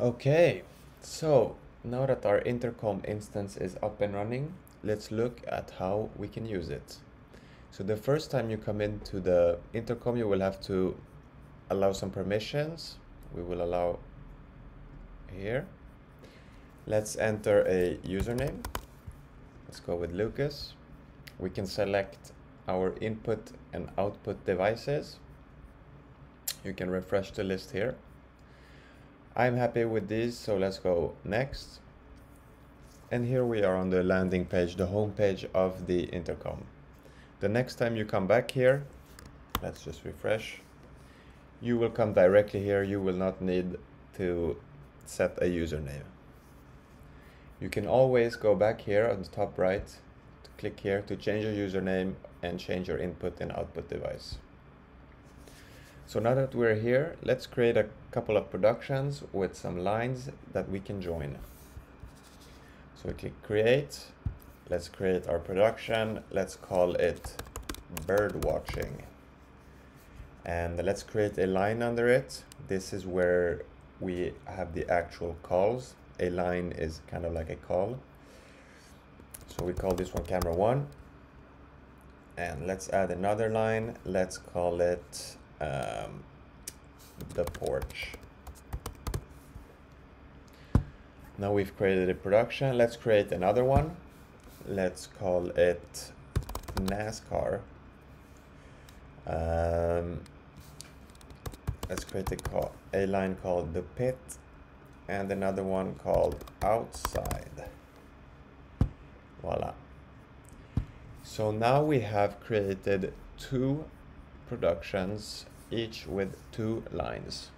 Okay, so now that our intercom instance is up and running, let's look at how we can use it. So the first time you come into the intercom, you will have to allow some permissions. We will allow here. Let's enter a username. Let's go with Lucas. We can select our input and output devices. You can refresh the list here. I'm happy with this, so let's go next. And here we are on the landing page, the home page of the intercom. The next time you come back here, let's just refresh, you will come directly here. You will not need to set a username. You can always go back here on the top right, to click here to change your username and change your input and output device. So now that we're here, let's create a couple of productions with some lines that we can join. So we click create. Let's create our production. Let's call it bird watching. And let's create a line under it. This is where we have the actual calls. A line is kind of like a call. So we call this one camera one. And let's add another line. Let's call it um, the porch. Now we've created a production. Let's create another one. Let's call it NASCAR. Um, let's create a, call, a line called the pit and another one called outside. Voila. So now we have created two productions each with two lines.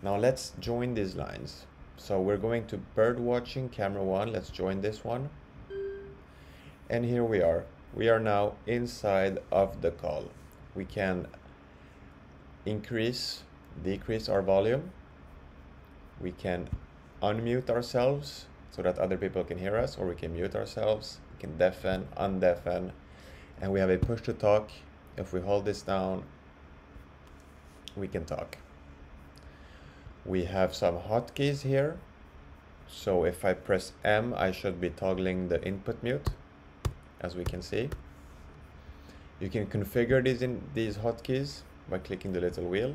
Now let's join these lines. So we're going to bird watching camera one. Let's join this one. And here we are. We are now inside of the call. We can increase, decrease our volume. We can unmute ourselves so that other people can hear us or we can mute ourselves. We can deafen, undeafen. And we have a push to talk. If we hold this down, we can talk. We have some hotkeys here. So if I press M, I should be toggling the input mute, as we can see. You can configure these in these hotkeys by clicking the little wheel.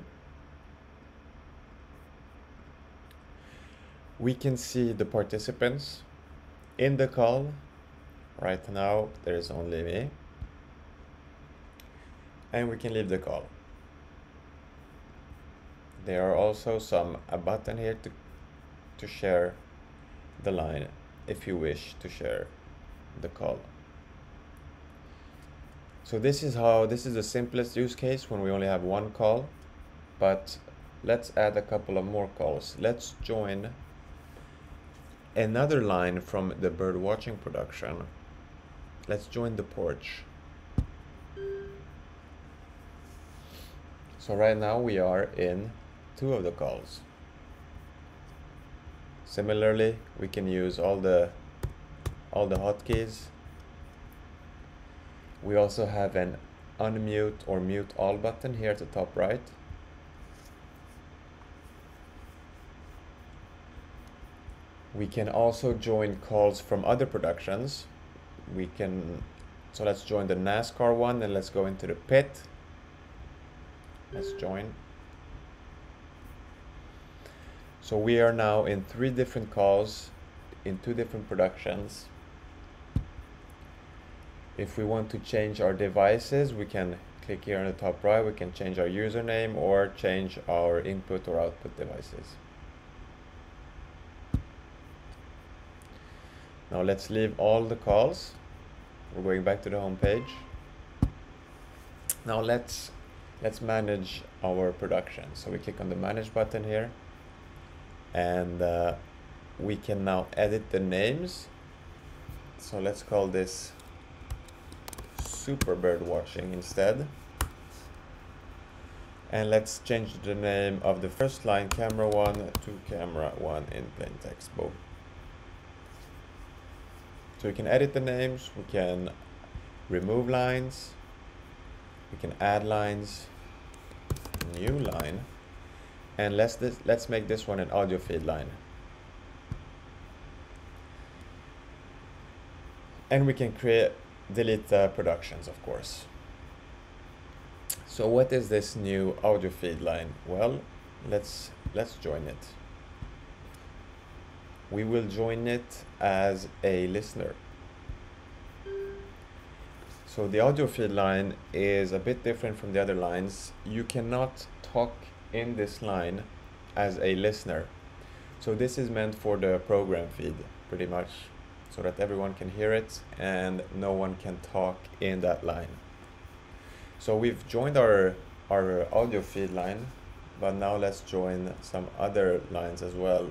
We can see the participants in the call. Right now, there is only me. And we can leave the call. There are also some a button here to to share the line if you wish to share the call. So this is how this is the simplest use case when we only have one call, but let's add a couple of more calls. Let's join another line from the bird watching production. Let's join the porch. So right now we are in two of the calls. Similarly, we can use all the all the hotkeys. We also have an unmute or mute all button here at the top right. We can also join calls from other productions. We can, so let's join the NASCAR one and let's go into the pit. Let's join. So we are now in three different calls in two different productions. If we want to change our devices, we can click here on the top right, we can change our username or change our input or output devices. Now let's leave all the calls. We're going back to the home page. Now let's let's manage our production. So we click on the manage button here. And uh, we can now edit the names. So let's call this super bird watching instead. And let's change the name of the first line camera one to camera one in plain text. Boom. So we can edit the names. We can remove lines we can add lines new line and let's this let's make this one an audio feed line. And we can create delete uh, productions of course. So what is this new audio feed line? Well let's let's join it. We will join it as a listener so the audio feed line is a bit different from the other lines you cannot talk in this line as a listener. So this is meant for the program feed pretty much so that everyone can hear it and no one can talk in that line. So we've joined our, our audio feed line, but now let's join some other lines as well.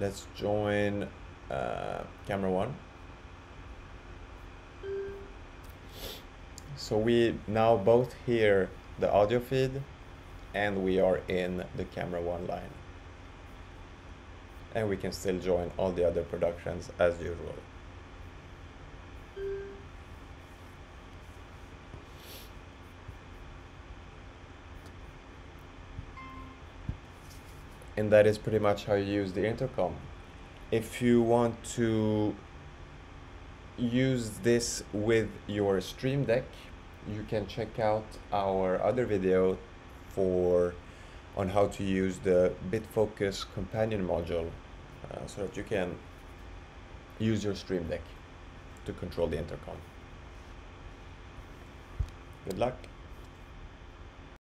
Let's join uh, camera one. So we now both hear the audio feed and we are in the camera one line. And we can still join all the other productions as usual. And that is pretty much how you use the intercom. If you want to use this with your stream deck you can check out our other video for on how to use the BitFocus companion module uh, so that you can use your Stream Deck to control the intercom. Good luck.